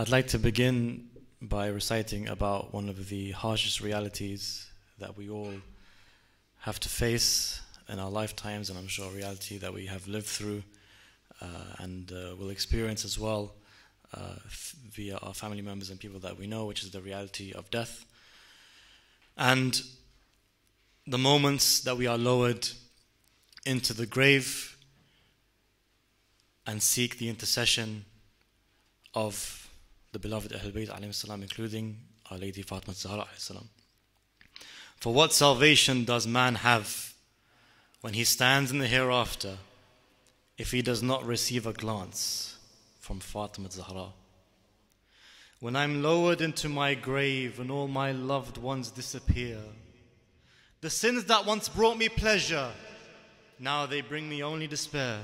I'd like to begin by reciting about one of the harshest realities that we all have to face in our lifetimes, and I'm sure a reality that we have lived through uh, and uh, will experience as well uh, via our family members and people that we know, which is the reality of death. And the moments that we are lowered into the grave and seek the intercession of the beloved Ahl Bayt including Our Lady Fatima Zahra For what salvation does man have when he stands in the hereafter if he does not receive a glance from Fatima Zahra? When I'm lowered into my grave and all my loved ones disappear, the sins that once brought me pleasure, now they bring me only despair.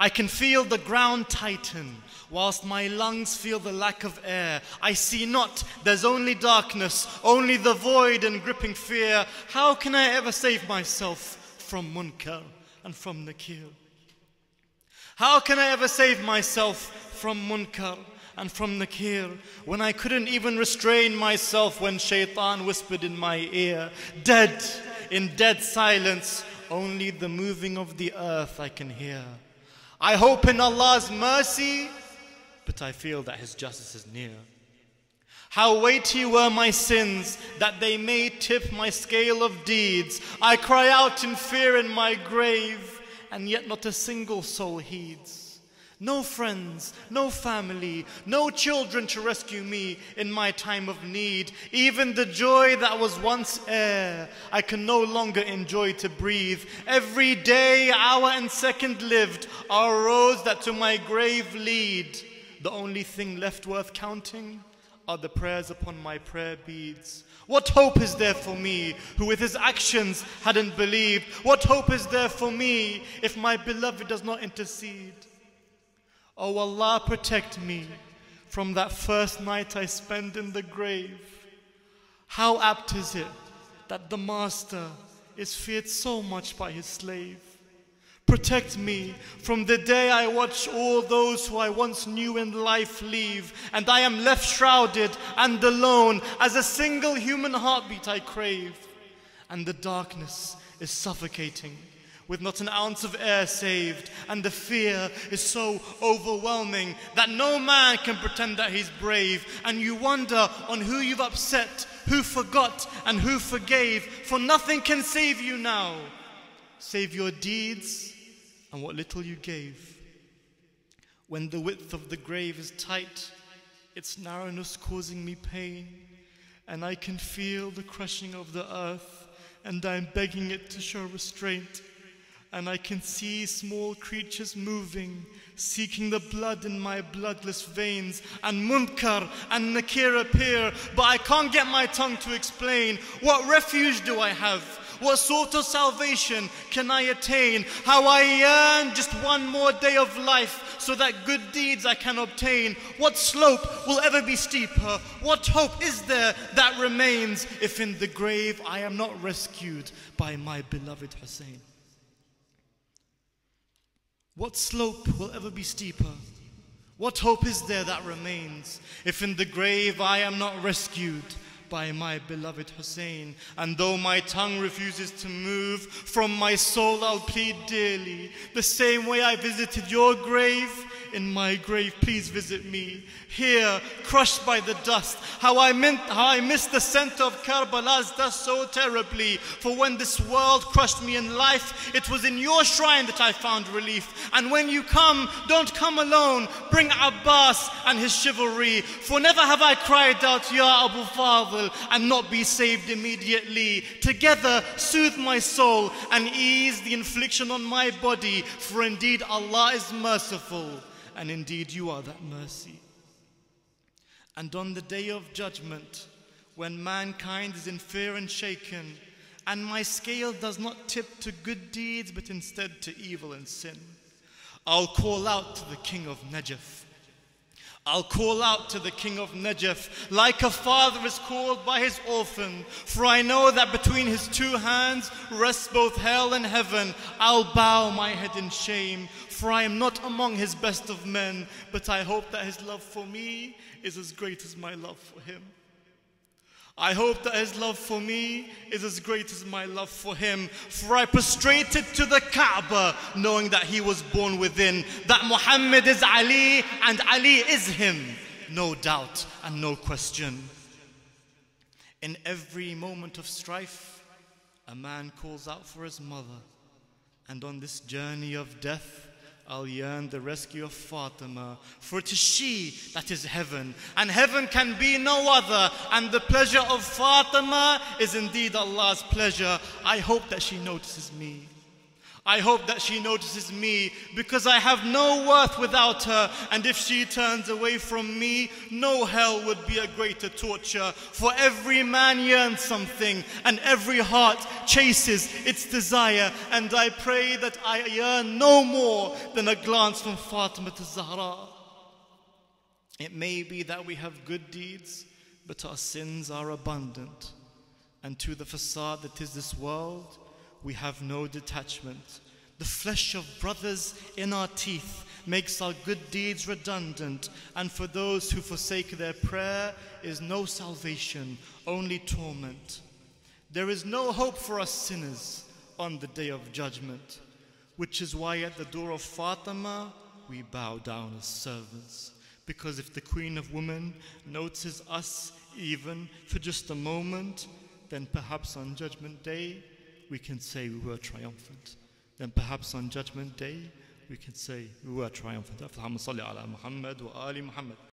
I can feel the ground tighten, whilst my lungs feel the lack of air. I see not, there's only darkness, only the void and gripping fear. How can I ever save myself from Munkar and from Nakir? How can I ever save myself from Munkar and from Nakir when I couldn't even restrain myself when Shaitan whispered in my ear, Dead, in dead silence, only the moving of the earth I can hear. I hope in Allah's mercy, but I feel that His justice is near. How weighty were my sins that they may tip my scale of deeds. I cry out in fear in my grave, and yet not a single soul heeds. No friends, no family, no children to rescue me in my time of need. Even the joy that was once air, I can no longer enjoy to breathe. Every day, hour, and second lived are roads that to my grave lead. The only thing left worth counting are the prayers upon my prayer beads. What hope is there for me who with his actions hadn't believed? What hope is there for me if my beloved does not intercede? Oh Allah, protect me from that first night I spend in the grave. How apt is it that the master is feared so much by his slave? Protect me from the day I watch all those who I once knew in life leave, and I am left shrouded and alone as a single human heartbeat I crave, and the darkness is suffocating with not an ounce of air saved, and the fear is so overwhelming that no man can pretend that he's brave, and you wonder on who you've upset, who forgot, and who forgave, for nothing can save you now, save your deeds and what little you gave. When the width of the grave is tight, its narrowness causing me pain, and I can feel the crushing of the earth, and I'm begging it to show restraint and I can see small creatures moving, seeking the blood in my bloodless veins, and Munkar and Nakir appear, but I can't get my tongue to explain. What refuge do I have? What sort of salvation can I attain? How I yearn just one more day of life so that good deeds I can obtain. What slope will ever be steeper? What hope is there that remains if in the grave I am not rescued by my beloved Hussein? What slope will ever be steeper? What hope is there that remains if in the grave I am not rescued by my beloved Hussein? And though my tongue refuses to move, from my soul I'll plead dearly. The same way I visited your grave, in my grave, please visit me. Here, crushed by the dust, how I, meant, how I missed the scent of Karbala's dust so terribly. For when this world crushed me in life, it was in your shrine that I found relief. And when you come, don't come alone. Bring Abbas and his chivalry. For never have I cried out, Ya Abu Fadl, and not be saved immediately. Together, soothe my soul and ease the infliction on my body. For indeed, Allah is merciful and indeed you are that mercy. And on the day of judgment, when mankind is in fear and shaken, and my scale does not tip to good deeds, but instead to evil and sin, I'll call out to the king of Najaf. I'll call out to the king of Najaf like a father is called by his orphan. For I know that between his two hands rests both hell and heaven. I'll bow my head in shame, for I am not among his best of men. But I hope that his love for me is as great as my love for him. I hope that his love for me is as great as my love for him. For I prostrated to the Kaaba, knowing that he was born within, that Muhammad is Ali and Ali is him. No doubt and no question. In every moment of strife, a man calls out for his mother. And on this journey of death, I'll yearn the rescue of Fatima, for it is she that is heaven, and heaven can be no other, and the pleasure of Fatima is indeed Allah's pleasure. I hope that she notices me. I hope that she notices me because I have no worth without her. And if she turns away from me, no hell would be a greater torture. For every man yearns something, and every heart chases its desire. And I pray that I yearn no more than a glance from Fatima to Zahra. It may be that we have good deeds, but our sins are abundant. And to the facade that is this world, we have no detachment. The flesh of brothers in our teeth makes our good deeds redundant, and for those who forsake their prayer is no salvation, only torment. There is no hope for us sinners on the day of judgment, which is why at the door of Fatima we bow down as servants. Because if the Queen of Women notices us even for just a moment, then perhaps on Judgment Day we can say we were triumphant. Then perhaps on Judgment Day, we can say we were triumphant.